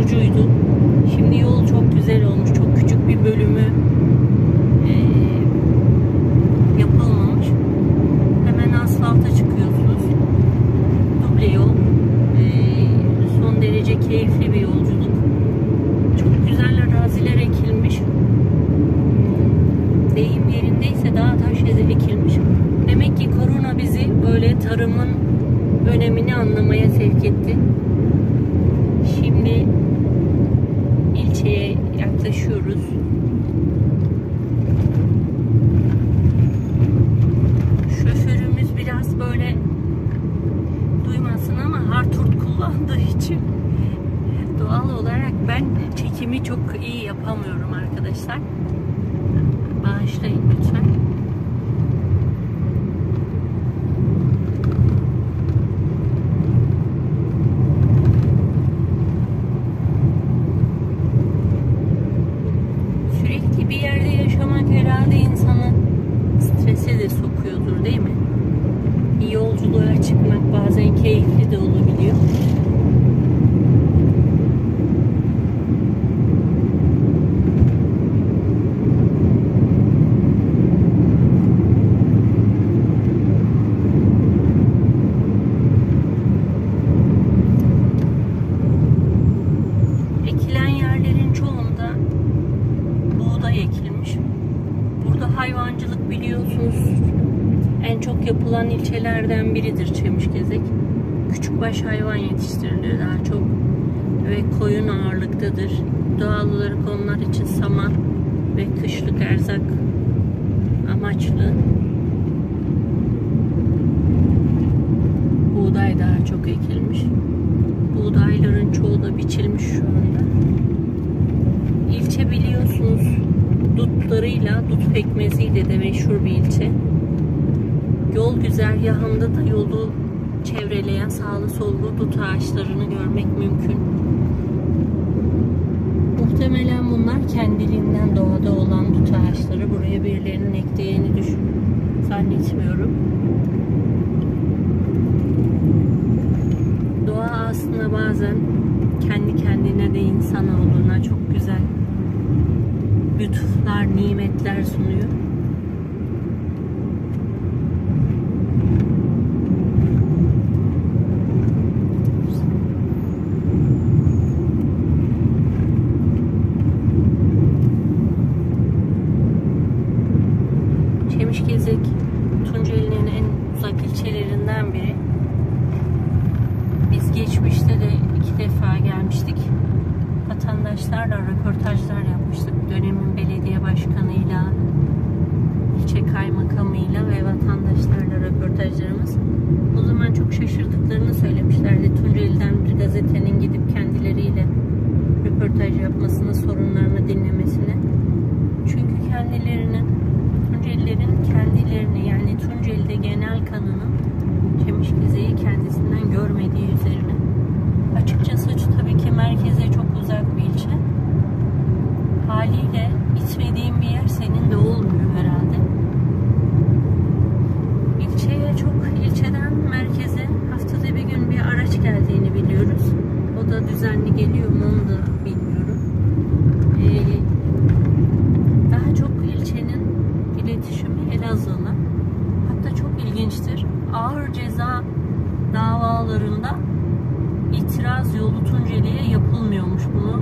yorucuydu. Şimdi yol çok güzel olmuş. Çok küçük bir bölümü yapılmamış. Hemen asfalta çıkıyorsunuz. Duble yol. Son derece keyifli bir yolculuk. Çok güzel araziler ekilmiş. Deyim yerindeyse dağ taş ekilmiş. Demek ki korona bizi böyle tarımın önemini anlamaya sevk etti. Şimdi yaklaşıyoruz. Şoförümüz biraz böyle duymasın ama Harturt kullandığı için doğal olarak ben çekimi çok iyi yapamıyorum arkadaşlar. Bağışlayın lütfen. Hayvancılık biliyorsunuz en çok yapılan ilçelerden biridir Çemişgezek. Küçükbaş hayvan yetiştirilir daha çok ve koyun ağırlıktadır. Doğal olarak onlar için saman ve kışlık erzak amaçlı buğday daha çok ekilmiş. Buğdayların çoğu da biçilmiş şu anda. İlçe biliyorsunuz dutlarıyla, dut pekmeziyle de meşhur bir ilçe. Yol güzergahında da yolu çevreleyen sağlı sollu dut ağaçlarını görmek mümkün. Muhtemelen bunlar kendiliğinden doğada olan dut ağaçları. Buraya birilerinin ektiğini düşün zannetmiyorum. Doğa aslında bazen kendi kendine de insan olduğuna çok güzel lütuflar, nimetler sunuyor. Çemişgezek Tunceli'nin en uzak ilçelerinden biri. Biz geçmişte de iki defa gelmiştik. Vatandaşlarla röportajlar yapmıştık. Başkanıyla, ilçe kaymakamıyla ve vatandaşlarla röportajlarımız. O zaman çok şaşırdıklarını söylemişlerdi. Tunceli'den bir gazetenin gidip kendileriyle röportaj yapmasını, sorunlarını dinlemesini. Çünkü kendilerinin, Tuncelilerin kendilerini yani Tunceli'de genel kanının Çemişgeze'yi kendisinden görmediği düzenli geliyor mu onu da bilmiyorum. Ee, daha çok ilçenin iletişimi Elazığ'la. Hatta çok ilginçtir. Ağır ceza davalarında itiraz yolu Tunceli'ye yapılmıyormuş bunu.